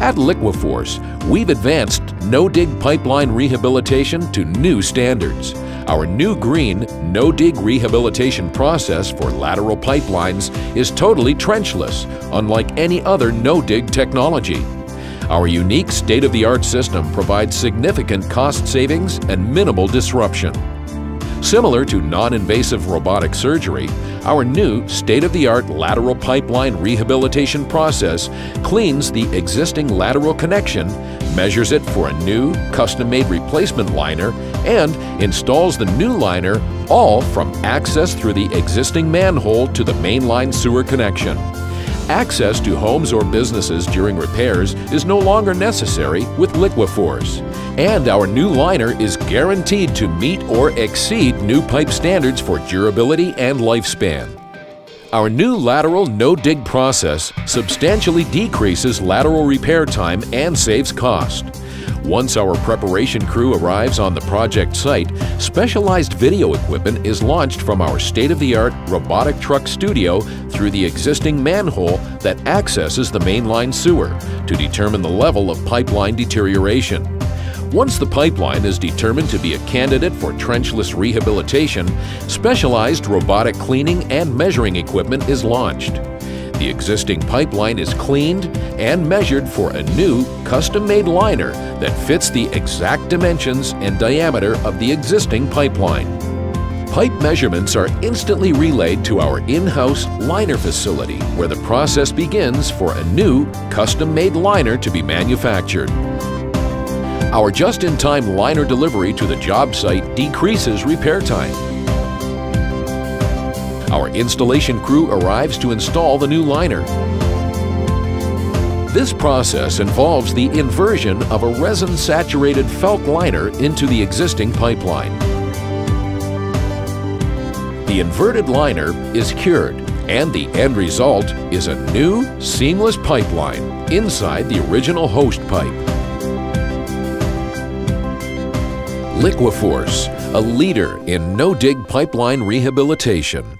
At Liquiforce, we've advanced no-dig pipeline rehabilitation to new standards. Our new green, no-dig rehabilitation process for lateral pipelines is totally trenchless, unlike any other no-dig technology. Our unique state-of-the-art system provides significant cost savings and minimal disruption. Similar to non-invasive robotic surgery, our new state-of-the-art lateral pipeline rehabilitation process cleans the existing lateral connection, measures it for a new custom-made replacement liner, and installs the new liner all from access through the existing manhole to the mainline sewer connection. Access to homes or businesses during repairs is no longer necessary with Liquiforce. And our new liner is guaranteed to meet or exceed new pipe standards for durability and lifespan. Our new lateral no-dig process substantially decreases lateral repair time and saves cost. Once our preparation crew arrives on the project site, specialized video equipment is launched from our state-of-the-art robotic truck studio through the existing manhole that accesses the mainline sewer to determine the level of pipeline deterioration. Once the pipeline is determined to be a candidate for trenchless rehabilitation, specialized robotic cleaning and measuring equipment is launched. The existing pipeline is cleaned and measured for a new custom-made liner that fits the exact dimensions and diameter of the existing pipeline. Pipe measurements are instantly relayed to our in-house liner facility where the process begins for a new custom-made liner to be manufactured. Our just-in-time liner delivery to the job site decreases repair time our installation crew arrives to install the new liner. This process involves the inversion of a resin-saturated felt liner into the existing pipeline. The inverted liner is cured and the end result is a new, seamless pipeline inside the original host pipe. Liquiforce, a leader in no-dig pipeline rehabilitation.